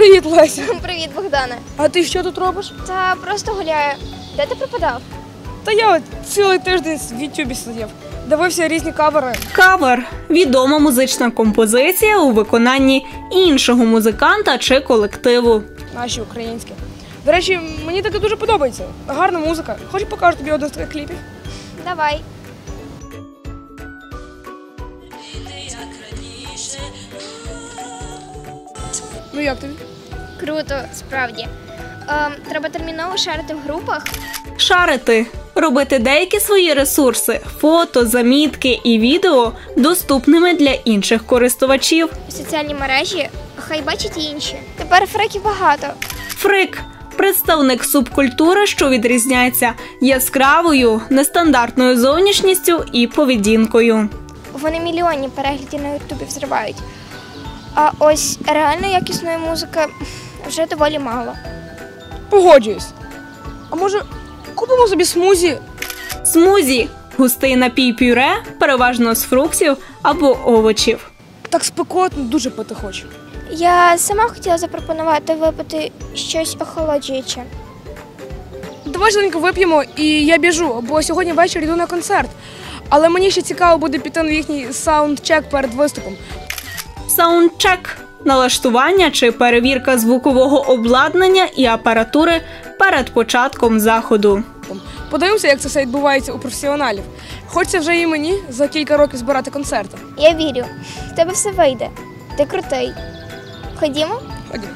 Привіт, Леся. Привіт, Богдане. А ти що тут робиш? Та просто гуляю. Де ти пропадав? Та я от цілий тиждень в Ютубі сидів. Дивився різні кавери. Кавер відома музична композиція у виконанні іншого музиканта чи колективу. Наші українські. До речі, мені таке дуже подобається. Гарна музика. Хоч покажу тобі один з таких кліпів. Давай. Ну як тобі? Круто, справді. Ем, треба терміново шарити в групах. Шарити, робити деякі свої ресурси, фото, замітки і відео доступними для інших користувачів. соціальні мережі, хай бачать і інші. Тепер фреків багато. Фрик представник субкультури, що відрізняється яскравою, нестандартною зовнішністю і поведінкою. Вони мільйонні переглядів на Ютубі взривають. А ось реально якісної музики вже доволі мало. Погоджуюсь. А може, купимо собі смузі? Смузі густий напій пюре, переважно з фруктів або овочів. Так спекотно, дуже пити хочу. Я сама хотіла запропонувати випити щось охолоджуюче. Давай швиденько вип'ємо і я біжу, бо сьогодні ввечері йду на концерт. Але мені ще цікаво буде піти на їхній саундчек перед виступом. Саундчек налаштування чи перевірка звукового обладнання і апаратури перед початком заходу. Подивимося, як це все відбувається у професіоналів. Хочеться вже і мені за кілька років збирати концерти. Я вірю, в тебе все вийде. Ти крутий. Ходімо? Ходімо.